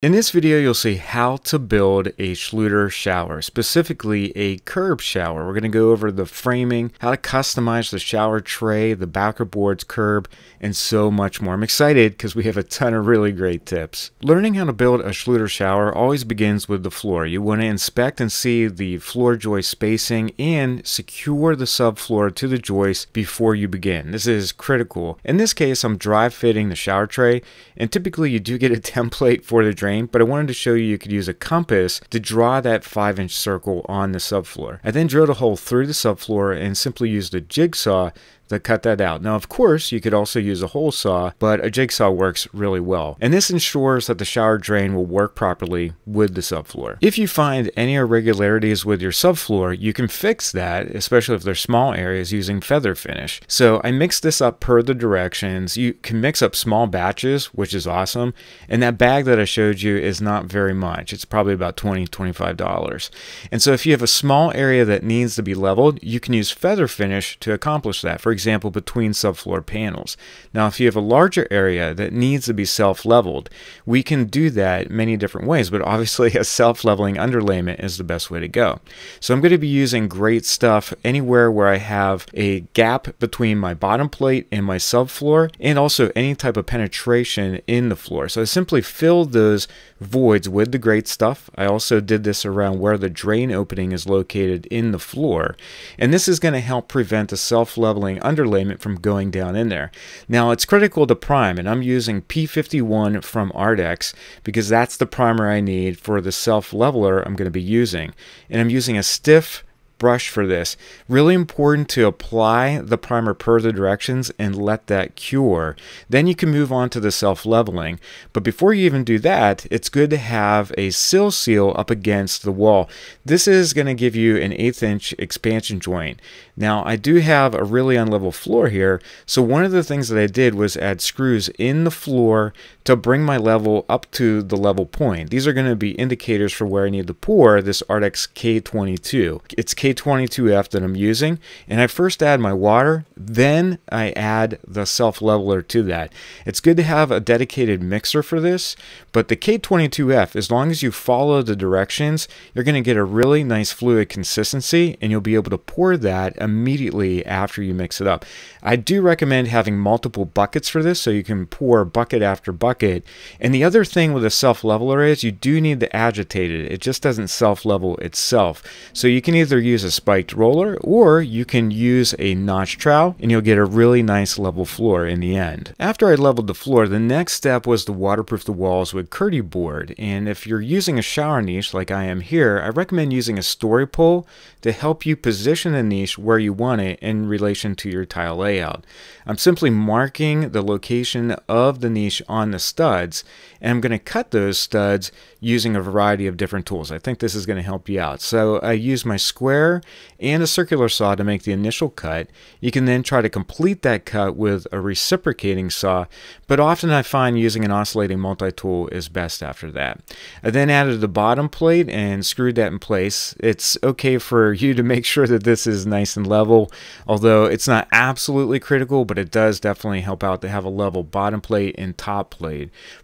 In this video, you'll see how to build a Schluter shower, specifically a curb shower. We're going to go over the framing, how to customize the shower tray, the backer boards curb, and so much more. I'm excited because we have a ton of really great tips. Learning how to build a Schluter shower always begins with the floor. You want to inspect and see the floor joist spacing and secure the subfloor to the joist before you begin. This is critical. In this case, I'm dry fitting the shower tray, and typically you do get a template for the drain but I wanted to show you you could use a compass to draw that 5 inch circle on the subfloor. I then drilled a hole through the subfloor and simply used a jigsaw to cut that out. Now, of course, you could also use a hole saw, but a jigsaw works really well. And this ensures that the shower drain will work properly with the subfloor. If you find any irregularities with your subfloor, you can fix that, especially if they're small areas, using feather finish. So I mixed this up per the directions. You can mix up small batches, which is awesome. And that bag that I showed you is not very much. It's probably about $20, $25. And so if you have a small area that needs to be leveled, you can use feather finish to accomplish that. For example, between subfloor panels. Now, if you have a larger area that needs to be self-leveled, we can do that many different ways, but obviously a self-leveling underlayment is the best way to go. So I'm going to be using great stuff anywhere where I have a gap between my bottom plate and my subfloor, and also any type of penetration in the floor. So I simply filled those voids with the great stuff. I also did this around where the drain opening is located in the floor, and this is going to help prevent the self-leveling underlayment from going down in there. Now it's critical to prime and I'm using P51 from Ardex because that's the primer I need for the self leveler I'm going to be using. And I'm using a stiff brush for this. Really important to apply the primer per the directions and let that cure. Then you can move on to the self-leveling. But before you even do that, it's good to have a sill seal up against the wall. This is going to give you an eighth inch expansion joint. Now I do have a really unlevel floor here, so one of the things that I did was add screws in the floor to bring my level up to the level point. These are going to be indicators for where I need to pour this Ardex K22. It's K K22F that I'm using and I first add my water then I add the self leveler to that. It's good to have a dedicated mixer for this but the K22F as long as you follow the directions you're going to get a really nice fluid consistency and you'll be able to pour that immediately after you mix it up. I do recommend having multiple buckets for this so you can pour bucket after bucket and the other thing with a self leveler is you do need to agitate it. It just doesn't self level itself. So you can either use a spiked roller or you can use a notch trowel and you'll get a really nice level floor in the end. After I leveled the floor, the next step was to waterproof the walls with Kerdi board. And if you're using a shower niche like I am here, I recommend using a story pole to help you position the niche where you want it in relation to your tile layout. I'm simply marking the location of the niche on the studs and I'm going to cut those studs using a variety of different tools. I think this is going to help you out. So I use my square and a circular saw to make the initial cut. You can then try to complete that cut with a reciprocating saw, but often I find using an oscillating multi-tool is best after that. I then added the bottom plate and screwed that in place. It's okay for you to make sure that this is nice and level, although it's not absolutely critical, but it does definitely help out to have a level bottom plate and top plate.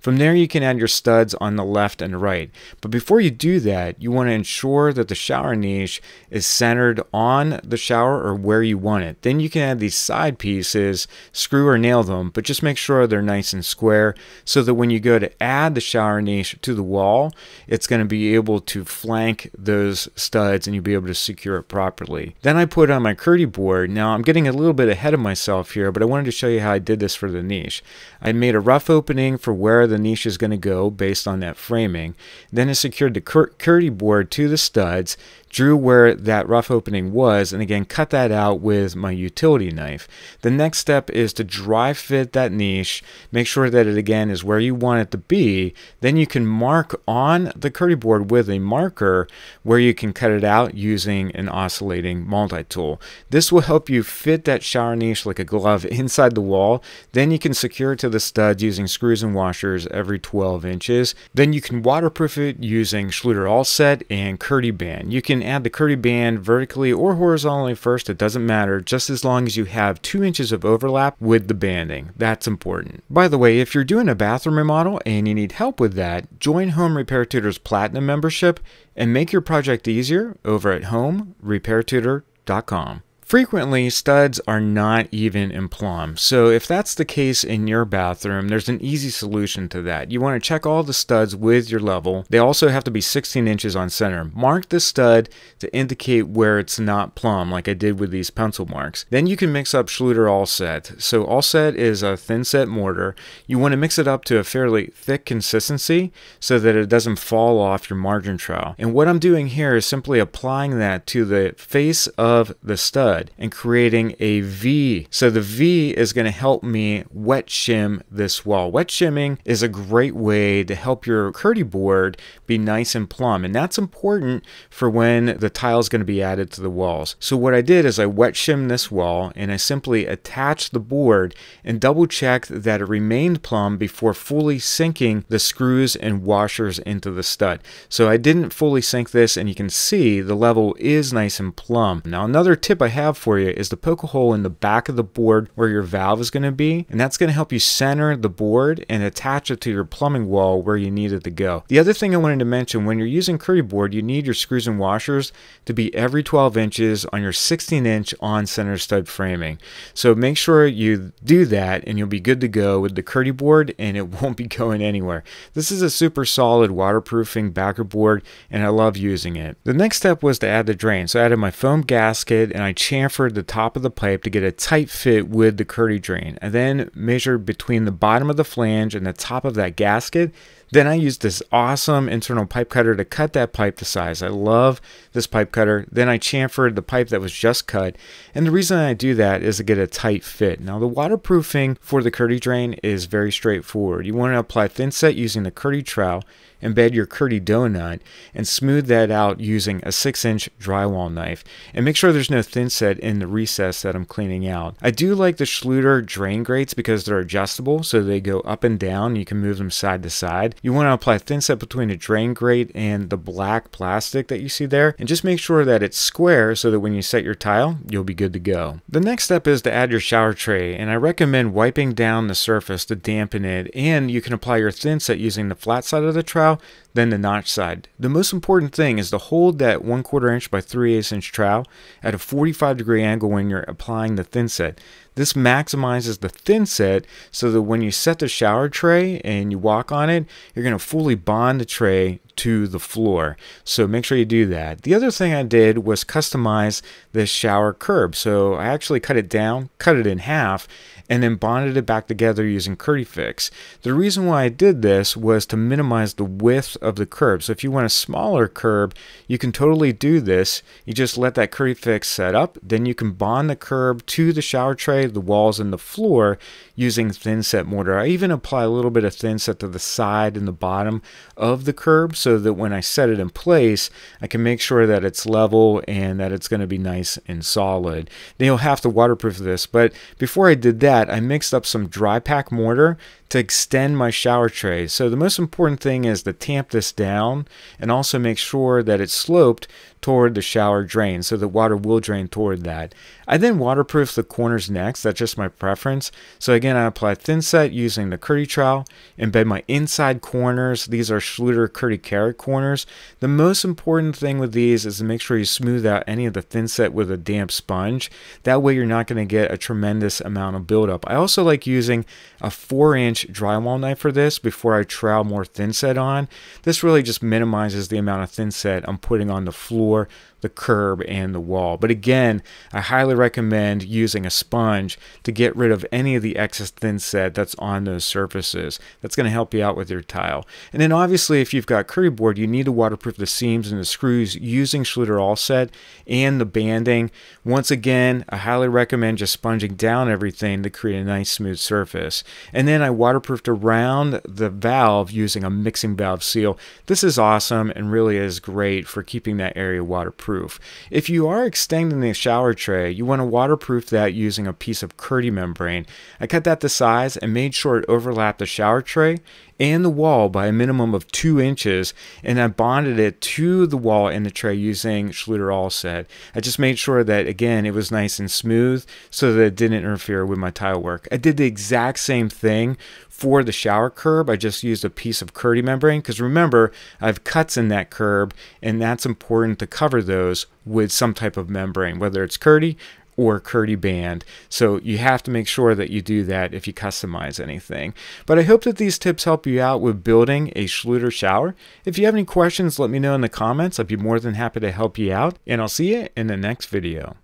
From there you can add your studs on the left and right. But before you do that, you want to ensure that the shower niche is centered on the shower or where you want it. Then you can add these side pieces, screw or nail them, but just make sure they're nice and square so that when you go to add the shower niche to the wall, it's going to be able to flank those studs and you'll be able to secure it properly. Then I put on my Kerdi board. Now I'm getting a little bit ahead of myself here, but I wanted to show you how I did this for the niche. I made a rough opening for where the niche is going to go based on that framing. Then I secured the Kerdi board to the studs, drew where that rough opening was, and again cut that out with my utility knife. The next step is to dry fit that niche, make sure that it again is where you want it to be. Then you can mark on the Kerdi board with a marker where you can cut it out using an oscillating multi-tool. This will help you fit that shower niche like a glove inside the wall. Then you can secure it to the studs using screws and washers every 12 inches. Then you can waterproof it using Schluter All Set and Kerdi Band. You can add the Kerdi Band vertically or horizontally first, it doesn't matter, just as long as you have two inches of overlap with the banding. That's important. By the way, if you're doing a bathroom remodel and you need help with that, join Home Repair Tutor's Platinum membership and make your project easier over at homerepairtutor.com. Frequently, studs are not even in plumb. So if that's the case in your bathroom, there's an easy solution to that. You want to check all the studs with your level. They also have to be 16 inches on center. Mark the stud to indicate where it's not plumb, like I did with these pencil marks. Then you can mix up Schluter All Set. So All Set is a thin set mortar. You want to mix it up to a fairly thick consistency so that it doesn't fall off your margin trowel. And what I'm doing here is simply applying that to the face of the stud stud and creating a V. So the V is going to help me wet shim this wall. Wet shimming is a great way to help your Kerdi board be nice and plumb. And that's important for when the tile is going to be added to the walls. So what I did is I wet shimmed this wall and I simply attached the board and double checked that it remained plumb before fully sinking the screws and washers into the stud. So I didn't fully sink this and you can see the level is nice and plumb. Now another tip I have have for you is to poke a hole in the back of the board where your valve is going to be, and that's going to help you center the board and attach it to your plumbing wall where you need it to go. The other thing I wanted to mention, when you're using Kerdi board, you need your screws and washers to be every 12 inches on your 16 inch on center stud framing. So make sure you do that and you'll be good to go with the Kerdi board and it won't be going anywhere. This is a super solid waterproofing backer board and I love using it. The next step was to add the drain. So I added my foam gasket and I chamfered the top of the pipe to get a tight fit with the Kerdi drain. and then measure between the bottom of the flange and the top of that gasket. Then I used this awesome internal pipe cutter to cut that pipe to size. I love this pipe cutter. Then I chamfered the pipe that was just cut. And the reason I do that is to get a tight fit. Now the waterproofing for the Kerdi drain is very straightforward. You want to apply thin set using the Kerdi trowel embed your Kerdi donut, and smooth that out using a 6 inch drywall knife. And make sure there's no thin set in the recess that I'm cleaning out. I do like the Schluter drain grates because they're adjustable so they go up and down. You can move them side to side. You want to apply thin set between the drain grate and the black plastic that you see there. And just make sure that it's square so that when you set your tile, you'll be good to go. The next step is to add your shower tray. And I recommend wiping down the surface to dampen it. And you can apply your thin set using the flat side of the trowel then the notch side. The most important thing is to hold that 1 quarter inch by 3 8 inch trowel at a 45 degree angle when you're applying the thin set. This maximizes the thin set so that when you set the shower tray and you walk on it, you're going to fully bond the tray to the floor. So make sure you do that. The other thing I did was customize this shower curb. So I actually cut it down, cut it in half, and then bonded it back together using Fix. The reason why I did this was to minimize the width of the curb. So if you want a smaller curb, you can totally do this. You just let that Fix set up, then you can bond the curb to the shower tray, the walls, and the floor using thin set mortar. I even apply a little bit of thin set to the side and the bottom of the curb so that when I set it in place, I can make sure that it's level and that it's going to be nice and solid. Then you'll have to waterproof this, but before I did that, that, I mixed up some dry pack mortar to extend my shower tray. So the most important thing is to tamp this down and also make sure that it's sloped toward the shower drain so the water will drain toward that. I then waterproof the corners next. That's just my preference. So again, I apply thin set using the Kerdi trowel, embed my inside corners. These are Schluter Kerdi Kereck corners. The most important thing with these is to make sure you smooth out any of the thin set with a damp sponge. That way you're not going to get a tremendous amount of buildup. I also like using a 4 inch drywall knife for this before I trowel more thin set on. This really just minimizes the amount of thin set I'm putting on the floor the curb and the wall. But again, I highly recommend using a sponge to get rid of any of the excess thin set that's on those surfaces. That's going to help you out with your tile. And then obviously if you've got Kerdi board, you need to waterproof the seams and the screws using Schluter All Set and the banding. Once again, I highly recommend just sponging down everything to create a nice smooth surface. And then I waterproofed around the valve using a mixing valve seal. This is awesome and really is great for keeping that area waterproof. If you are extending the shower tray, you want to waterproof that using a piece of Kerdi membrane. I cut that to size and made sure it overlapped the shower tray and the wall by a minimum of two inches and I bonded it to the wall in the tray using Schluter All Set. I just made sure that again it was nice and smooth so that it didn't interfere with my tile work. I did the exact same thing for the shower curb. I just used a piece of Kerdi membrane because remember I have cuts in that curb and that's important to cover those with some type of membrane whether it's Kerdi or Kerdi band. So you have to make sure that you do that if you customize anything. But I hope that these tips help you out with building a Schluter shower. If you have any questions, let me know in the comments. I'd be more than happy to help you out. And I'll see you in the next video.